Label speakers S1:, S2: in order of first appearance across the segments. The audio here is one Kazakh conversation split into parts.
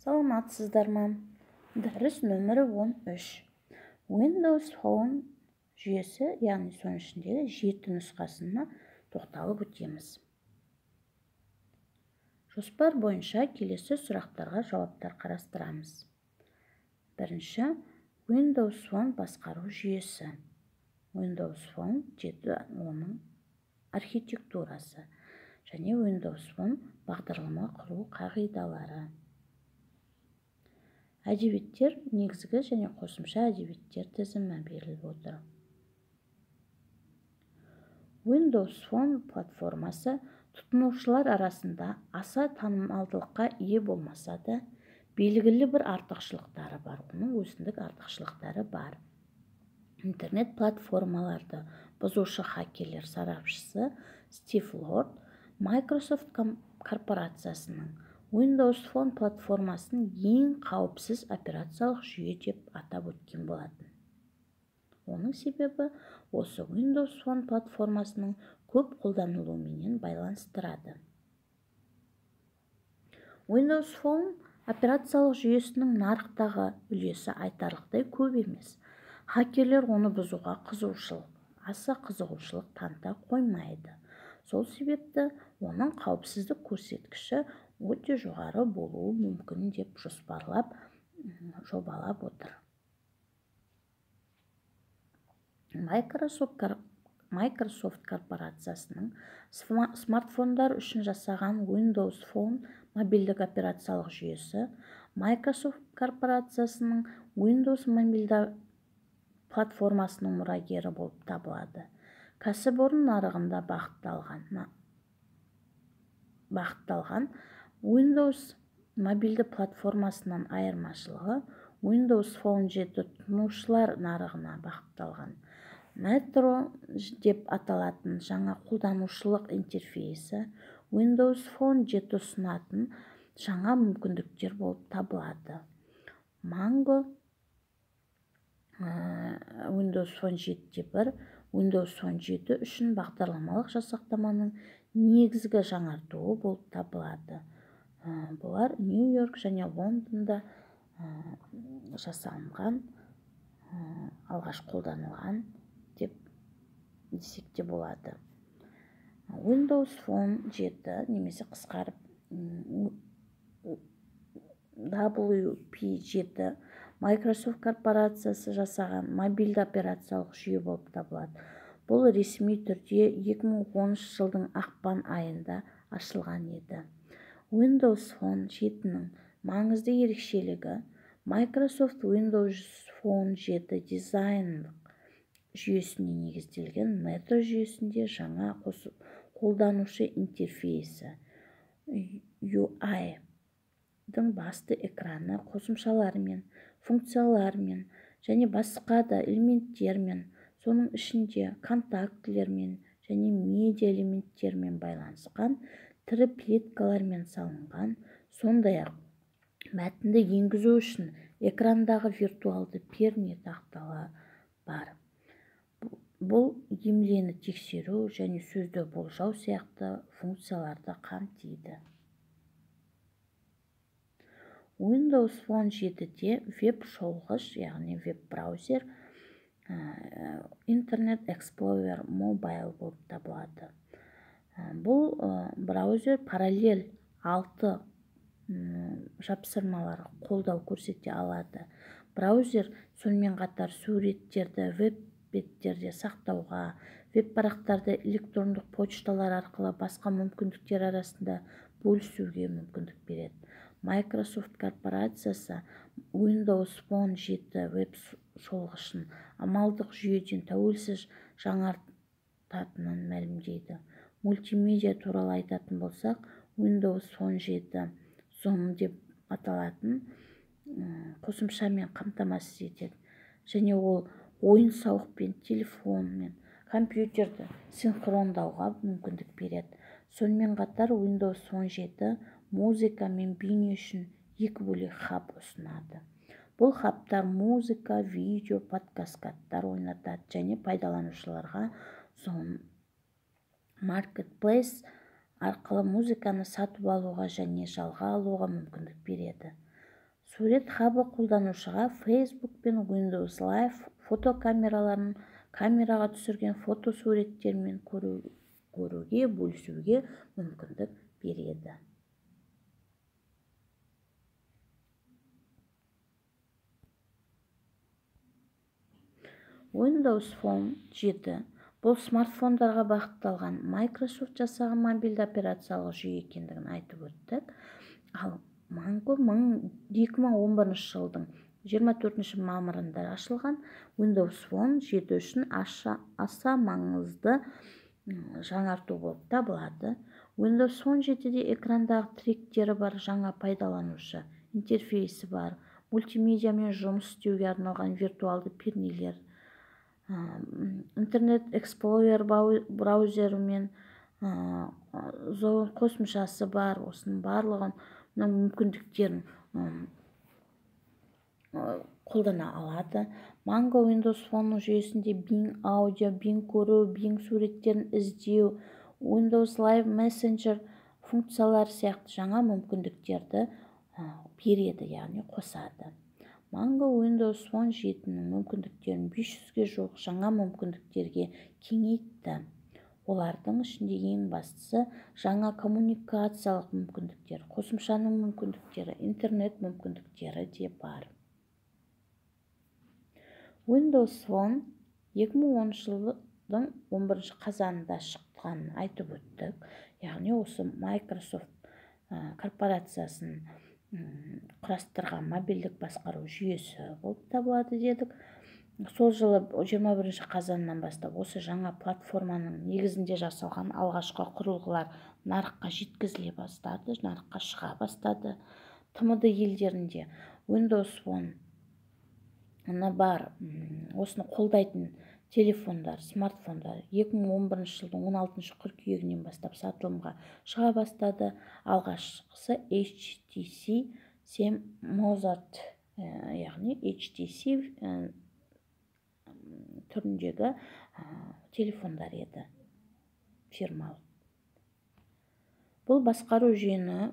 S1: саламатсыздар ма дәріс нөмірі 13 windows phone жүйесі яғни соның ішіндегі жеті нұсқасына тоқталып өтеміз. Жоспар бойынша келесі сұрақтарға жауаптар қарастырамыз. Бірінші windows phone басқару жүйесі. Windows phone 7 оның архитектурасы және windows phone бағдарлама құру қағидалары. Әдебиеттер негізгі және қосымша әдебиеттер тізімі беріліп отыр. Windows phone платформасы тұтынушылар арасында аса танымалдылыққа ие болмаса да белгілі бір артықшылықтары бар оның өзіндік артықшылықтары бар. Интернет платформаларды бұзушы хакерлер сарапшысы стив лорд microsoft корпорациясының windows phone платформасын ең қауіпсіз операциялық жүйе деп атап өткен болатын. Оның себебі осы windows phone платформасының көп қолданылуымен байланыстырады. Windows phone операциялық жүйесінің нарықтағы үлесі айтарлықтай көп емес. Хакерлер оны бұзуға қызығушылық аса қызығушылық таныта қоймайды. Сол себепті оның қауіпсіздік көрсеткіші өте жоғары болуы мүмкін деп жоспарлап жобалап отыр. Microsoft, корпорациясының смартфондар үшін жасаған Windows Phone мобильдік операциялық жүйесі Microsoft корпорациясының Windows мобильді платформасының мұрагері болып табылады. Кәсіпорын нарығында бағытталған бағытталған windows мобильді платформасынан айырмашылығы windows phone 7 тұтынушылар нарығына бағытталған. Metro деп аталатын жаңа қолданушылық интерфейсі windows phone 7 ұсынатын жаңа мүмкіндіктер болып табылады. Mango windows phone 7 1 windows phone 7 үшін бағдарламалық жасақтаманың негізгі жаңартуы болып табылады. Бұлар нью-йорк және лондонда жасалынған алғаш қолданылған деп десек те болады. Windows phone 7 немесе қысқарып WP7 Microsoft корпорациясы жасаған мобильді операциялық жүйе болып табылады. Бұл ресми түрде 2013 жылдың ақпан айында ашылған еді. Windows phone 7-нің маңызды ерекшелігі microsoft windows phone 7 дизайндық жүйесіне негізделген metro жүйесінде жаңа қолданушы интерфейсі UI-дың басты экраны қосымшалармен функциялармен және басқа да элементтермен соның ішінде контактілермен және медиа элементтермен байланысқан тірі плиткалармен салынған сондай-ақ мәтінді енгізу үшін экрандағы виртуалды перне тақталы бар. Бұл емлені тексеру және сөзді болжау сияқты функцияларды қамтиды. Windows phone 7-де веб шолғыш яғни веб-браузер интернет эксплорер мобайл болып табылады. Бұл браузер параллель алты жапсырмалар қолдау көрсете алады. Браузер сонымен қатар суреттерді веб беттерде сақтауға веб парақтарды электрондық почталар арқылы басқа мүмкіндіктер арасында бөлісуге мүмкіндік береді. Microsoft корпорациясы windows phone 7 веб шолғышын амалдық жүйеден тәуелсіз жаңартатынын мәлімдейді. Мультимедиа туралы айтатын болсақ windows phone 7 zoom деп аталатын қосымшамен қамтамасыз етеді. Және ол ойын-сауық пен телефон мен компьютерді синхрондауға мүмкіндік береді. Сонымен қатар windows phone 7 музыка мен бейне үшін екі бөлек хаб ұсынады. Бұл хабтар музыка видео подкасттар ойнатады және пайдаланушыларға маркетплейс арқылы музыканы сатып алуға және жалға алуға мүмкіндік береді. Сурет хабы қолданушыға facebook пен windows live фотокамераларын камераға түсірген фотосуреттермен көруге бөлісуге мүмкіндік береді. Windows phone 7 бұл смартфондарға бағытталған microsoft жасаған мобильді операциялық жүйе екендігін айтып өттік. Ал mango 2011 жылдың 24 мамырында ашылған windows phone 7 үшін аса маңызды жаңарту болып табылады. Windows phone 7-де экрандағы тіректері бар жаңа пайдаланушы интерфейсі бар. Мультимедиамен жұмыс істеуге арналған виртуалды пернелер интернет эксплойер браузерімен зон қосымшасы бар осының барлығын мүмкіндіктерін қолдана алады. Манго windows phone жүйесінде bing аудио bing көру bing суреттерін іздеу windows live messenger функциялары сияқты жаңа мүмкіндіктерді береді яғни қосады. Mango windows phone 7-нің мүмкіндіктерін 500-ге жуық жаңа мүмкіндіктерге кеңейтті. Олардың ішінде ең бастысы жаңа коммуникациялық мүмкіндіктер қосымшаның мүмкіндіктері интернет мүмкіндіктері де бар. Windows phone 2010 жылдың 11 қазанында шыққанын айтып өттік. Яғни осы microsoft корпорациясын құрастырған мобильдік басқару жүйесі болып табылады дедік. Сол жылы 21 қазаннан бастап осы жаңа платформаның негізінде жасалған алғашқы құрылғылар нарыққа жеткізіле бастады нарыққа шыға бастады. Тмд елдерінде windows phone бар осыны қолдайтын телефондар смартфондар 2011 жылдың 16 қыркүйегінен бастап сатылымға шыға бастады. Алғашқысы HTC сем Mozart яғни HTC түріндегі телефондар еді фирмалық. Бұл басқару жүйені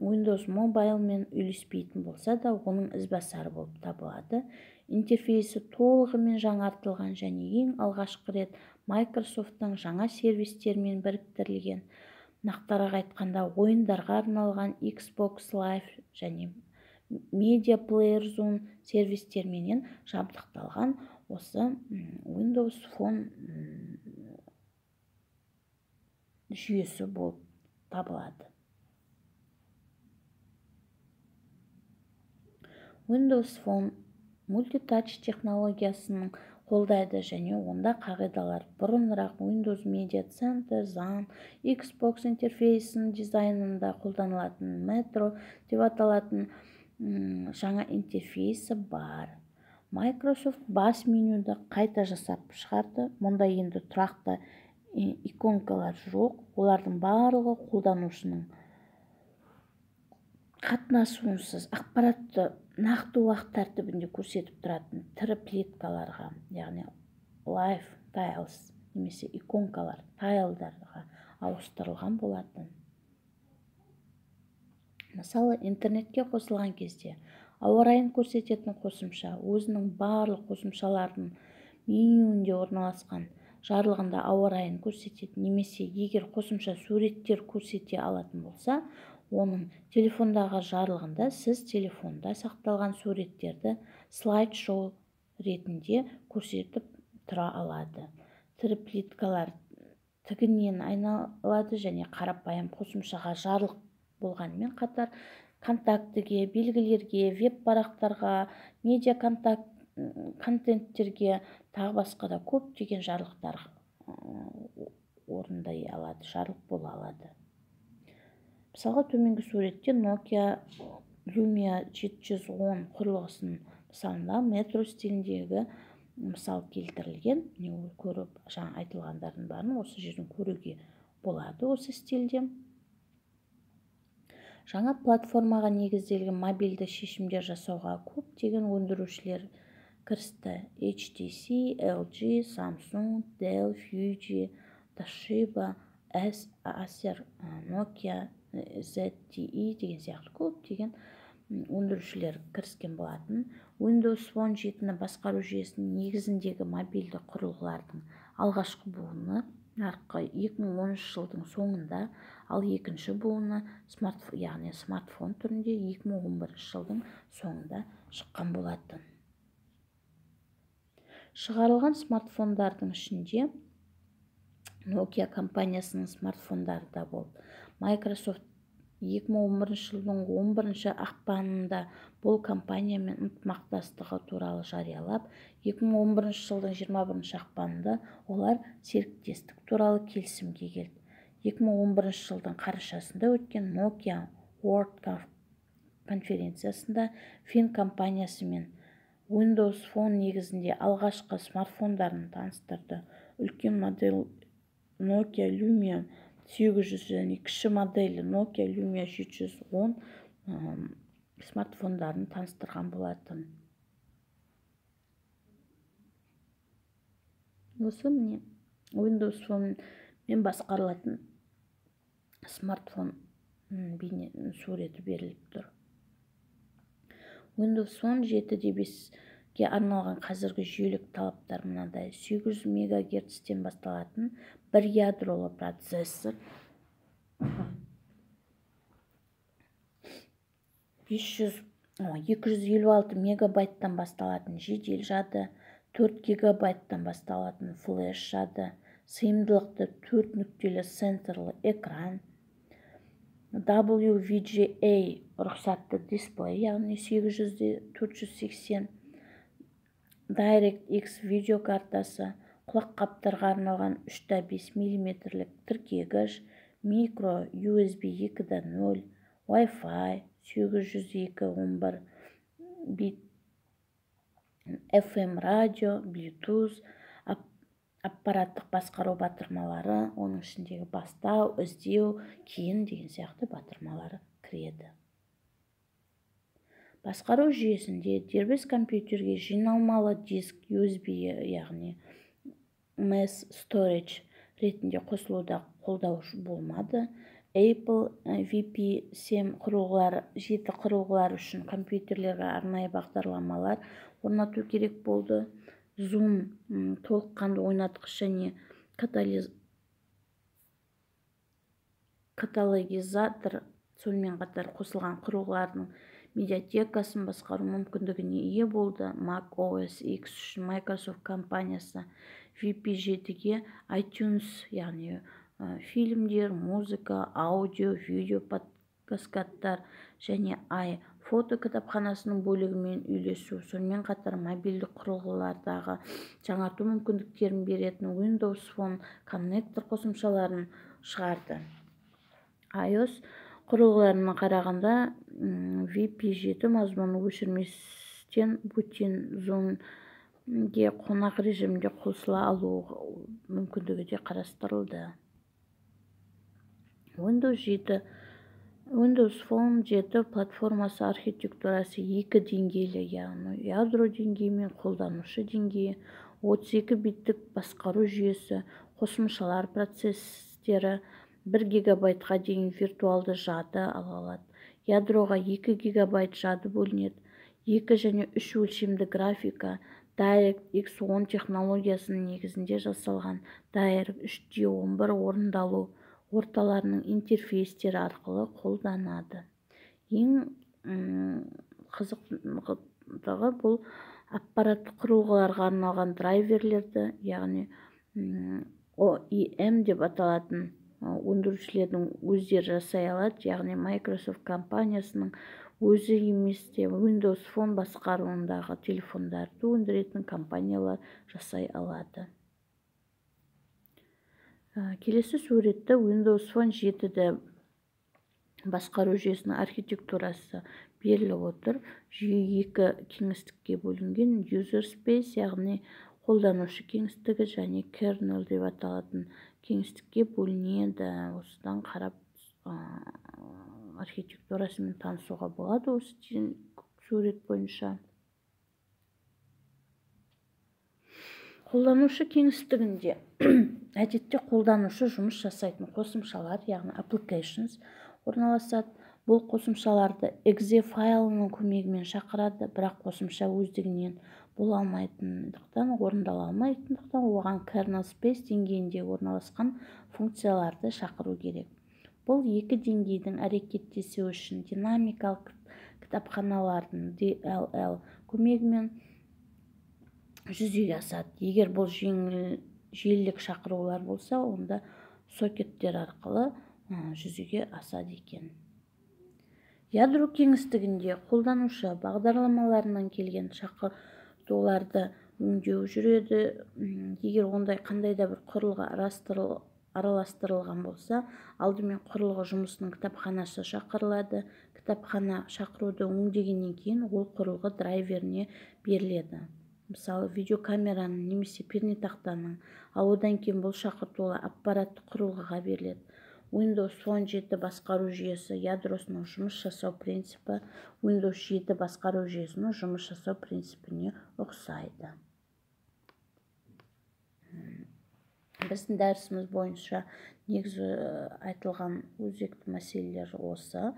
S1: Windows Mobile мен үйлеспейтін болса да оның ізбасары болып табылады. Интерфейсі толығымен жаңартылған және ең алғашқы рет Microsoft-тың жаңа сервистерімен біріктірілген. Нақтырақ айтқанда ойындарға арналған Xbox Live және Media Player Zone сервистерменен жабдықталған. Осы Windows Phone жүйесі болып табылады. Windows Phone мультитач технологиясын қолдайды және онда қағидалар бұрынырақ Windows Media Center, ZAN, Xbox интерфейсінің дизайнында қолданылатын Metro деп аталатын жаңа интерфейсі бар. Microsoft бас менюді қайта жасап шығарды. Мұнда енді тұрақты иконкалар жоқ. Олардың барлығы қолданушының қатынасуынсыз ақпаратты нақты уақыт тәртібінде көрсетіп тұратын тірі плиткаларға яғни лайф тайлс немесе иконкалар тайлдарға ауыстырылған болатын. Мысалы интернетке қосылған кезде ауа райын көрсететін қосымша өзінің барлық қосымшалардың менюінде орналасқан жарлығында ауа райын көрсетеді немесе егер қосымша суреттер көрсете алатын болса оның телефондағы жарлығында сіз телефонда сақталған суреттерді слайд-шоу ретінде көрсетіп тұра алады. Тірі плиткалар тігінен айналады және қарапайым қосымшаға жарлық болғанымен қатар контактіге белгілерге веб парақтарға медиа контакт контенттерге тағы басқа да көптеген жарлықтар орындай алады жарлық бола алады. Мысалға төменгі суретте nokia lumia 710 құрылғысын мысалында метро стиліндегі мысал келтірілген міне көріп жаңа айтылғандардың барын осы жерден көруге болады осы стильде. Жаңа платформаға негізделген мобильді шешімдер жасауға көптеген өндірушілер кірісті. HTC, LG, Samsung, Dell, Fuji, Toshiba, Acer, Nokia ZTE деген сияқты көптеген өндірушілер кіріскен болатын. Windows phone жетіні басқару жүйесінің негізіндегі мобильді құрылғылардың алғашқы буыны нарыққа 2013 жылдың соңында ал екінші буыны смартфон яғни смартфон түрінде 2011 жылдың соңында шыққан болатын. Шығарылған смартфондардың ішінде nokia компаниясының смартфондары да болды. Microsoft 2011 жылдың 11 ақпанында бұл компаниямен ынтымақтастығы туралы жариялап 2011 жылдың 21 ақпанында олар серіктестік туралы келісімге келді. 2011 жылдың қарашасында өткен nokia world конференциясында фин компаниясымен windows phone негізінде алғашқы смартфондарын таныстырды. Үлкен модель nokia lumia 800 және кіші моделі nokia lumia 710 смартфондарын таныстырған болатын. Осы міне windows мен басқарылатын смартфон бейне суреті беріліп тұр. Windows phone 7 бес ге арналған қазіргі жүйелік талаптар мынадай. 800 мегагерцтен басталатын бір ядролы процессор. 500 256 мегабайттан басталатын жедел жады 4 гигабайттан басталатын флеш жады сыйымдылықты 4 нүктелі сенсорлы экран WVGA рұқсатты дисплей яғни 800 480 DirectX видеокартасы құлаққаптарға арналған 3,5 мм тіркегіш микро USB 2.0 Wi-Fi 802.11 бит FM радио Bluetooth аппараттық басқару батырмалары оның ішіндегі бастау іздеу кейін деген сияқты батырмалары кіреді. Басқару жүйесінде дербес компьютерге жиналмалы диск USB яғни mass storage ретінде қосылуда қолдау болмады. Apple VP7 құрылғылары жеті құрылғылар үшін компьютерлерге арнайы бағдарламалар орнату керек болды. Zoom толыққанды ойнатқыш және каталогизатор сонымен қатар қосылған құрылғылардың медиатекасын басқару мүмкіндігіне ие болды. Mac os x үшін microsoft компаниясы vp7-ге itunes яғни фильмдер музыка аудио видео подкасттар және i фото кітапханасының бөлігімен үйлесу сонымен қатар мобильді құрылғылардағы жаңарту мүмкіндіктерін беретін windows phone коннектор қосымшаларын шығарды. iOS құрылғыларына қарағанда vp7 мазмұны өшірместен бөтен зонге қонақ режимінде қосыла алу мүмкіндігі де қарастырылды. Windows 7 Windows Phone 7 платформасы архитектурасы екі деңгейлі, яғни ядро деңгейі мен қолданушы деңгейі, 32 биттік басқару жүйесі, қосымшалар процестері, 1 гигабайтқа дейін виртуалды жады ала алады. Ядроға 2 гигабайт жады бөлінеді. Екі және үш өлшемді графика DirectX 10 технологиясының негізінде жасалған DirectX 3D11 орындалу орталарының интерфейстері арқылы қолданады. Ең қызықтығы бұл аппараттық құрылғыларға арналған драйверлерді яғни OEM деп аталатын өндірушілердің өздері жасай алады. Яғни microsoft компаниясының өзі емес те windows phone басқаруындағы телефондарды өндіретін компаниялар жасай алады. Келесі суретті windows phone 7-ді басқару жүйесінің архитектурасы беріліп отыр. Жүйе екі кеңістікке бөлінген. User space яғни қолданушы кеңістігі және kernel деп аталатын кеңістікке бөлінеді. Осыдан қарап архитектурасымен танысуға болады осы сурет бойынша. Қолданушы кеңістігінде әдетте қолданушы жұмыс жасайтын қосымшалар яғни applications орналасады. Бұл қосымшаларды exe файлының көмегімен шақырады бірақ қосымша өздігінен бола алмайтындықтан орындала алмайтындықтан оған kernel space деңгейінде орналасқан функцияларды шақыру керек. Бұл екі деңгейдің әрекеттесуі үшін динамикалық кітапханалардың DLL көмегімен жүзеге асады. Егер бұл желілік шақырулар болса онда сокеттер арқылы жүзеге асады екен. Ядро кеңістігінде қолданушы бағдарламаларынан келген шақыртуларды өңдеу жүреді. Егер ондай қандай да бір құрылғы араластырылған болса алдымен құрылғы жұмысының кітапханасы шақырылады. Кітапхана шақыруды өңдегеннен кейін ол құрылғы драйверіне беріледі. Мысалы видеокамераның немесе пернетақтаның ал одан кейін бұл шақыртулар аппаратты құрылғыға беріледі. Windows phone 7 басқару жүйесі ядросының жұмыс жасау принципі windows 7 басқару жүйесінің жұмыс жасау принципіне ұқсайды. Біздің дәрісіміз бойынша негізі айтылған өзекті мәселелер осы.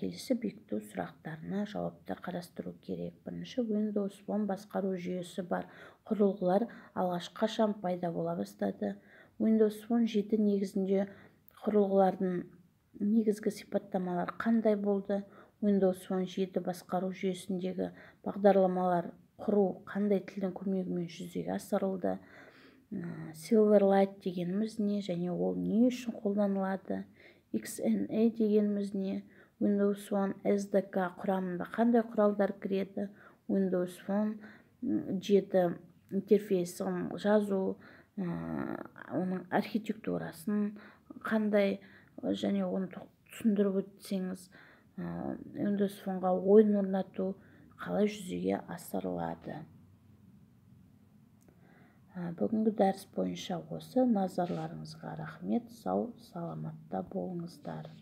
S1: Келесі бекіту сұрақтарына жауаптар қарастыру керек. Бірінші windows phone басқару жүйесі бар. Құрылғылар алғаш қашан пайда бола бастады? Windows phone 7 негізінде құрылғылардың негізгі сипаттамалары қандай болды? Windows phone 7 басқару жүйесіндегі бағдарламалар құру қандай тілдің көмегімен жүзеге асырылды? Silverlight дегеніміз не? Және ол не үшін қолданылады? Xna дегеніміз не? Windows phone sdk құрамында қандай құралдар кіреді? Windows phone 7 интерфейсін жазу оның архитектурасын қандай және оны түсіндіріп өтсеңіз windows фонға ойын орнату қалай жүзеге асырылады? Бүгінгі дәріс бойынша осы назарларыңызға рахмет. Сау саламатта болыңыздар.